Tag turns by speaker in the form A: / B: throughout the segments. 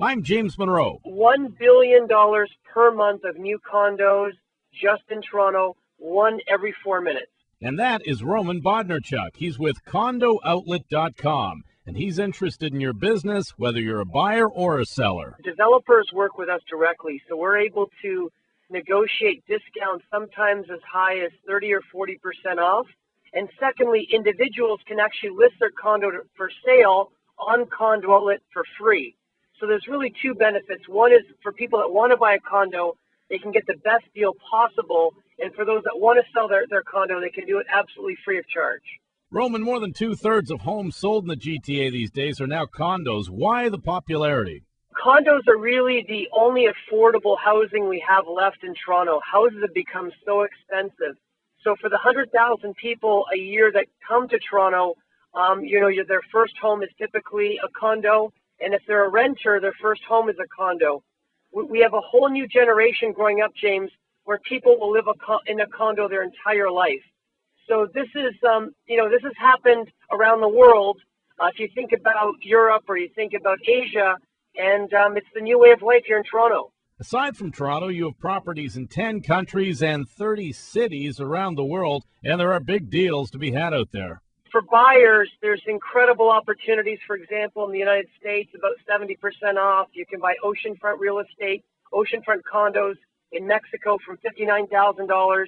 A: I'm James Monroe.
B: $1 billion per month of new condos just in Toronto, one every four minutes.
A: And that is Roman Bodnarchuk. He's with CondoOutlet.com, and he's interested in your business, whether you're a buyer or a seller.
B: Developers work with us directly, so we're able to negotiate discounts sometimes as high as 30 or 40% off. And secondly, individuals can actually list their condo for sale on Condo Outlet for free. So there's really two benefits. One is for people that want to buy a condo, they can get the best deal possible. And for those that want to sell their, their condo, they can do it absolutely free of charge.
A: Roman, more than two thirds of homes sold in the GTA these days are now condos. Why the popularity?
B: Condos are really the only affordable housing we have left in Toronto. Houses have become so expensive. So for the 100,000 people a year that come to Toronto, um, you know, their first home is typically a condo. And if they're a renter, their first home is a condo. We have a whole new generation growing up, James, where people will live in a condo their entire life. So this is, um, you know, this has happened around the world. Uh, if you think about Europe or you think about Asia, and um, it's the new way of life here in Toronto.
A: Aside from Toronto, you have properties in 10 countries and 30 cities around the world, and there are big deals to be had out there.
B: For buyers, there's incredible opportunities. For example, in the United States, about 70% off. You can buy oceanfront real estate, oceanfront condos in Mexico from $59,000.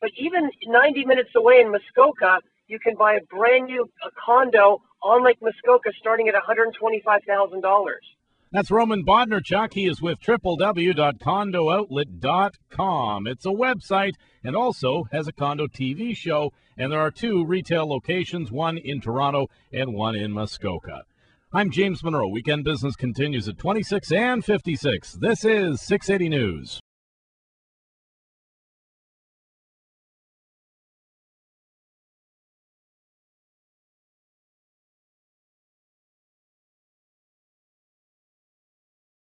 B: But even 90 minutes away in Muskoka, you can buy a brand new a condo on Lake Muskoka starting at $125,000.
A: That's Roman Bodnarchuk. He is with www.condooutlet.com. It's a website and also has a condo TV show. And there are two retail locations, one in Toronto and one in Muskoka. I'm James Monroe. Weekend business continues at 26 and 56. This is 680 News.